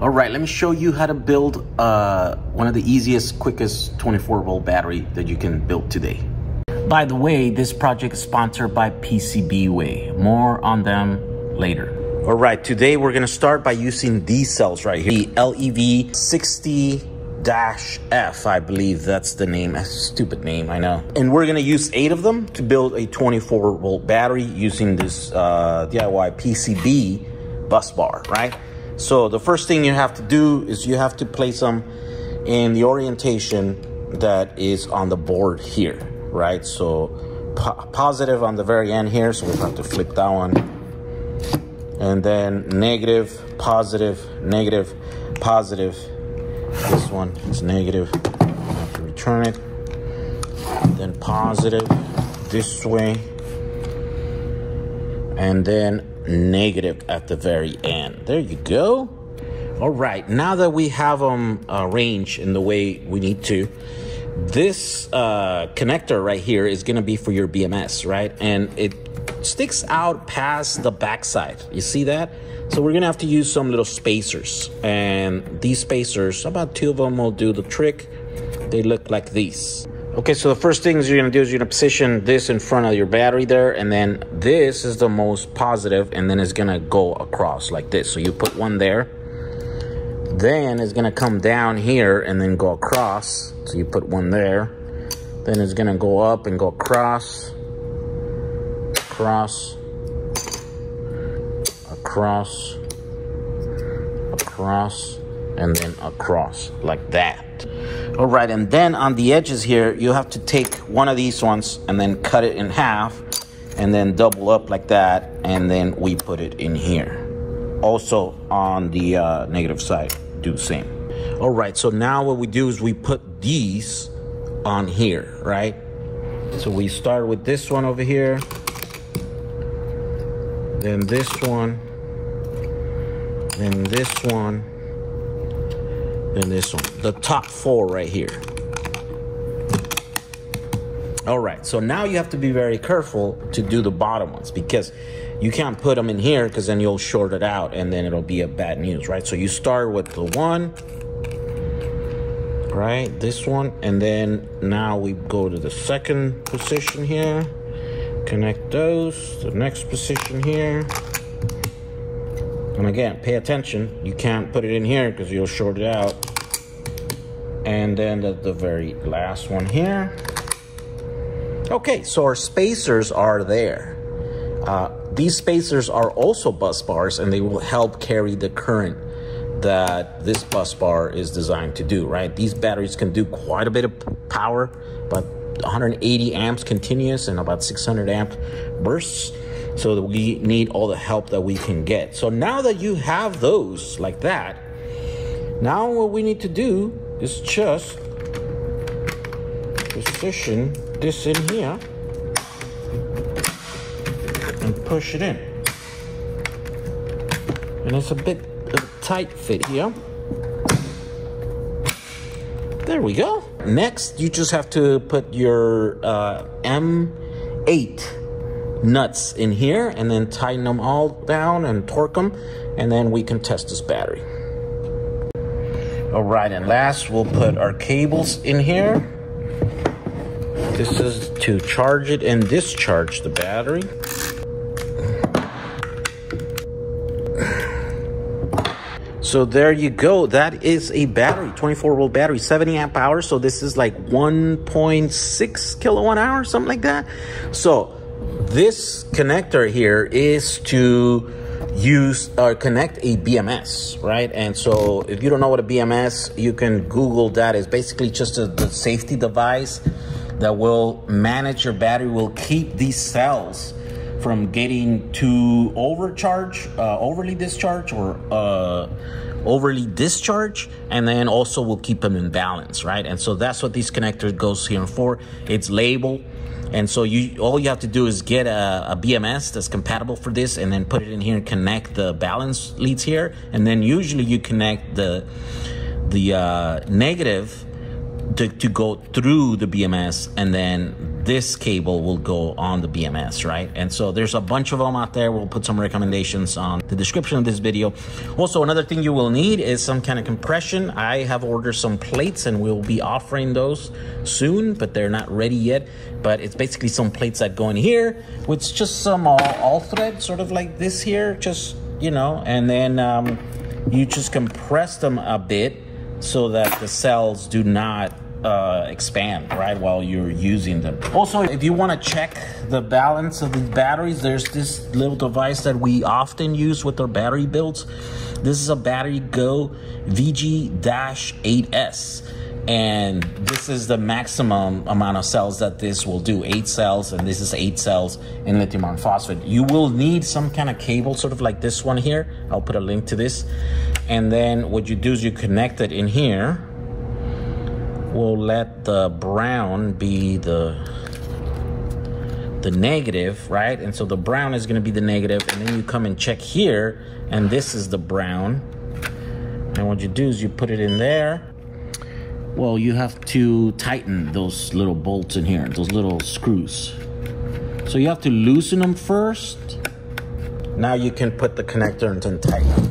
All right, let me show you how to build uh, one of the easiest, quickest 24 volt battery that you can build today. By the way, this project is sponsored by PCBWay. More on them later. All right, today we're gonna start by using these cells right here. The LEV 60 F, I believe that's the name. A stupid name, I know. And we're gonna use eight of them to build a 24 volt battery using this uh, DIY PCB bus bar, right? So the first thing you have to do is you have to place them in the orientation that is on the board here, right? So po positive on the very end here, so we have to flip that one. And then negative, positive, negative, positive, this one is negative. I have to return it. Then positive this way. And then negative at the very end. There you go. All right, now that we have them arranged in the way we need to, this uh, connector right here is gonna be for your BMS, right? And it sticks out past the backside. You see that? So we're gonna have to use some little spacers. And these spacers, about two of them will do the trick. They look like these. Okay, so the first things you're gonna do is you're gonna position this in front of your battery there, and then this is the most positive, and then it's gonna go across like this. So you put one there, then it's gonna come down here and then go across. So you put one there, then it's gonna go up and go across, across, across, across, and then across like that. All right, and then on the edges here, you have to take one of these ones and then cut it in half and then double up like that, and then we put it in here. Also on the uh, negative side, do the same. All right, so now what we do is we put these on here, right? So we start with this one over here, then this one, then this one, then this one. The top four right here. All right, so now you have to be very careful to do the bottom ones because you can't put them in here because then you'll short it out and then it'll be a bad news, right? So you start with the one, right? This one, and then now we go to the second position here, connect those, the next position here. And again, pay attention. You can't put it in here because you'll short it out. And then the, the very last one here. Okay, so our spacers are there. Uh, these spacers are also bus bars and they will help carry the current that this bus bar is designed to do, right? These batteries can do quite a bit of power, about 180 amps continuous and about 600 amp bursts. So that we need all the help that we can get. So now that you have those like that, now what we need to do is just position this in here and push it in. And it's a bit a tight fit here. There we go. Next, you just have to put your uh, M8 nuts in here and then tighten them all down and torque them and then we can test this battery. All right, and last we'll put our cables in here. This is to charge it and discharge the battery. So there you go. That is a battery, 24 volt battery, 70 amp hours. So this is like 1.6 kilowatt hour, something like that. So this connector here is to use or uh, connect a BMS, right? And so if you don't know what a BMS, you can Google that. It's basically just a, a safety device that will manage your battery, will keep these cells from getting too overcharged, uh, overly discharged, or uh, overly discharged, and then also will keep them in balance, right? And so that's what these connectors goes here for. It's labeled. And so you all you have to do is get a, a, BMS that's compatible for this and then put it in here and connect the balance leads here. And then usually you connect the the uh, negative to, to go through the BMS and then this cable will go on the BMS, right? And so there's a bunch of them out there. We'll put some recommendations on the description of this video. Also, another thing you will need is some kind of compression. I have ordered some plates and we'll be offering those soon, but they're not ready yet. But it's basically some plates that go in here with just some all, all thread, sort of like this here, just, you know, and then um, you just compress them a bit so that the cells do not uh, expand right while you're using them. Also, if you want to check the balance of these batteries, there's this little device that we often use with our battery builds. This is a Battery Go VG-8S and this is the maximum amount of cells that this will do. Eight cells and this is eight cells in lithium iron phosphate. You will need some kind of cable sort of like this one here. I'll put a link to this. And then what you do is you connect it in here we'll let the brown be the the negative right and so the brown is going to be the negative and then you come and check here and this is the brown and what you do is you put it in there well, you have to tighten those little bolts in here, those little screws. So you have to loosen them first. Now you can put the connector and tighten.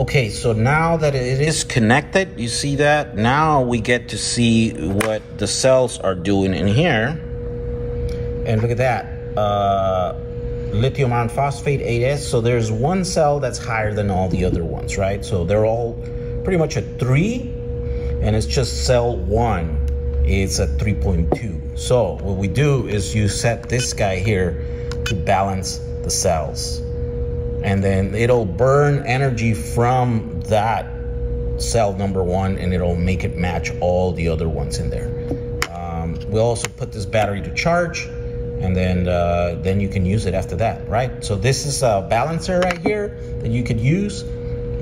Okay, so now that it is connected, you see that? Now we get to see what the cells are doing in here. And look at that. Uh, lithium iron phosphate 8S. So there's one cell that's higher than all the other ones, right? So they're all pretty much at 3, and it's just cell 1 it's at 3.2. So what we do is you set this guy here to balance the cells. And then it'll burn energy from that cell number one and it'll make it match all the other ones in there. Um, we'll also put this battery to charge and then uh, then you can use it after that, right? So this is a balancer right here that you could use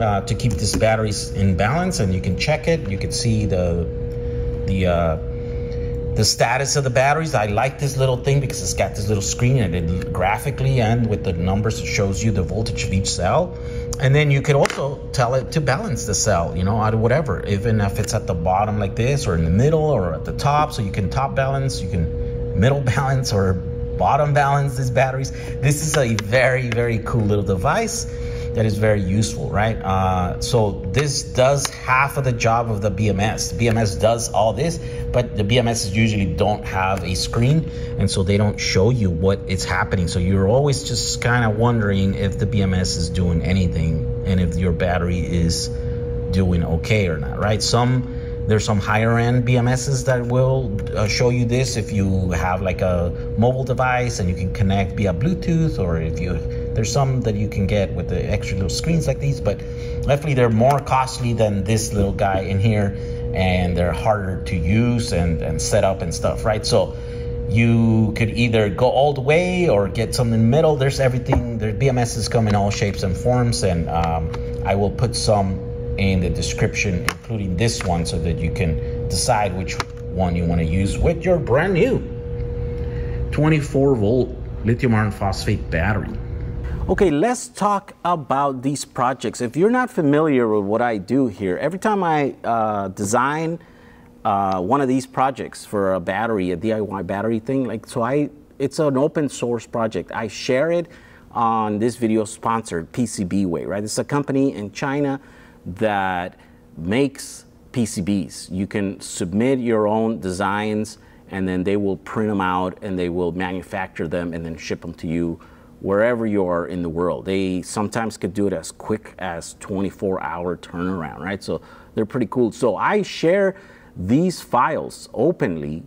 uh, to keep this batteries in balance, and you can check it. You can see the the uh, the status of the batteries. I like this little thing because it's got this little screen and it graphically and with the numbers it shows you the voltage of each cell. And then you can also tell it to balance the cell, you know, out of whatever, even if it's at the bottom like this or in the middle or at the top. So you can top balance, you can middle balance or bottom balance these batteries. This is a very, very cool little device that is very useful, right? Uh, so this does half of the job of the BMS. The BMS does all this, but the BMS usually don't have a screen, and so they don't show you what is happening. So you're always just kind of wondering if the BMS is doing anything and if your battery is doing okay or not, right? Some there's some higher end BMSs that will uh, show you this if you have like a mobile device and you can connect via Bluetooth, or if you there's some that you can get with the extra little screens like these, but definitely they're more costly than this little guy in here, and they're harder to use and, and set up and stuff, right? So you could either go all the way or get something in the middle. There's everything. There's BMSs come in all shapes and forms, and um, I will put some in the description, including this one, so that you can decide which one you want to use with your brand new 24 volt lithium iron phosphate battery. Okay, let's talk about these projects. If you're not familiar with what I do here, every time I uh, design uh, one of these projects for a battery, a DIY battery thing, like so I, it's an open source project. I share it on this video sponsored PCBWay, right? It's a company in China that makes PCBs. You can submit your own designs and then they will print them out and they will manufacture them and then ship them to you wherever you are in the world. They sometimes could do it as quick as 24 hour turnaround, right? So they're pretty cool. So I share these files openly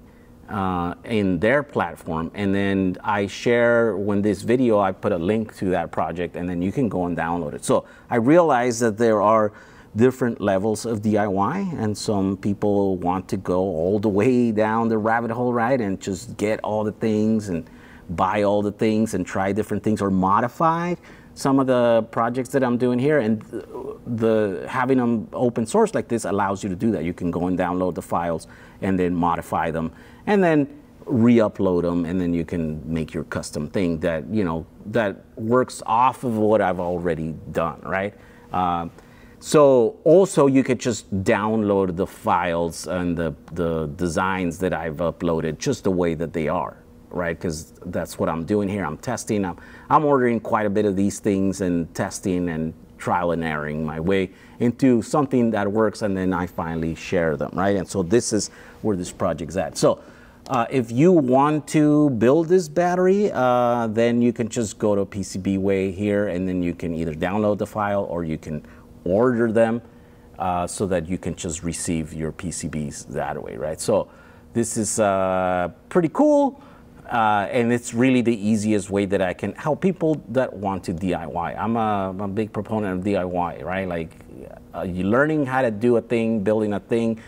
uh, in their platform and then I share when this video I put a link to that project and then you can go and download it. So I realize that there are different levels of DIY, and some people want to go all the way down the rabbit hole, right, and just get all the things and buy all the things and try different things or modify some of the projects that I'm doing here. And the having them open source like this allows you to do that. You can go and download the files and then modify them, and then re-upload them and then you can make your custom thing that you know that works off of what I've already done right uh, So also you could just download the files and the, the designs that I've uploaded just the way that they are, right? Because that's what I'm doing here. I'm testing. I'm, I'm ordering quite a bit of these things and testing and trial and erroring my way into something that works and then I finally share them, right? And so this is where this project's at. So uh, if you want to build this battery, uh, then you can just go to PCBWay here and then you can either download the file or you can order them uh, so that you can just receive your PCBs that way, right? So this is uh, pretty cool. Uh, and it's really the easiest way that I can help people that want to DIY. I'm a, I'm a big proponent of DIY, right? Like uh, you learning how to do a thing, building a thing,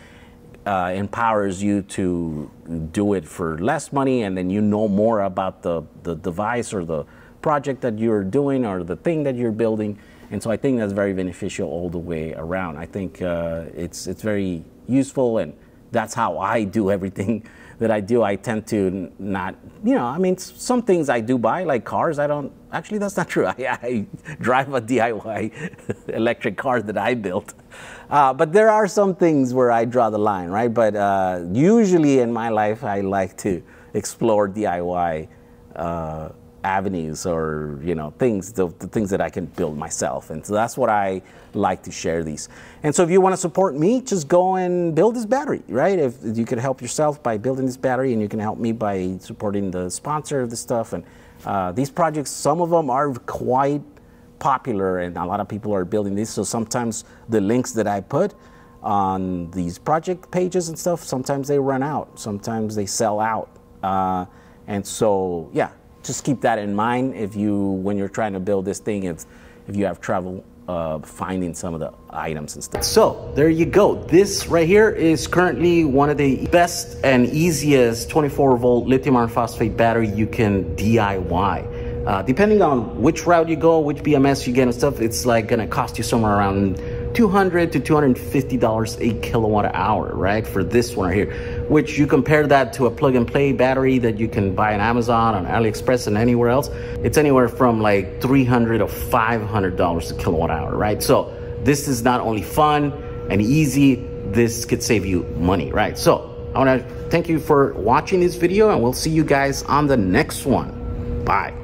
uh, empowers you to do it for less money, and then you know more about the, the device or the project that you're doing or the thing that you're building. And so I think that's very beneficial all the way around. I think uh, it's, it's very useful, and that's how I do everything that I do. I tend to not, you know, I mean, some things I do buy, like cars, I don't, actually, that's not true. I, I drive a DIY electric car that I built. Uh, but there are some things where I draw the line, right? But uh, usually in my life, I like to explore DIY. Uh, avenues or you know things the, the, things that I can build myself. And so that's what I like to share these. And so if you want to support me just go and build this battery right? If you could help yourself by building this battery and you can help me by supporting the sponsor of the stuff. And uh, these projects some of them are quite popular and a lot of people are building these. So sometimes the links that I put on these project pages and stuff sometimes they run out sometimes they sell out. Uh, and so yeah just keep that in mind if you when you're trying to build this thing if if you have trouble uh, finding some of the items and stuff. So there you go. This right here is currently one of the best and easiest 24 volt lithium iron phosphate battery you can DIY. Uh, depending on which route you go, which BMS you get and stuff, it's like gonna cost you somewhere around 200 to 250 dollars a kilowatt hour, right? For this one right here which you compare that to a plug and play battery that you can buy on Amazon, on AliExpress, and anywhere else, it's anywhere from like 300 to $500 a kilowatt hour, right? So this is not only fun and easy, this could save you money, right? So I wanna thank you for watching this video and we'll see you guys on the next one. Bye.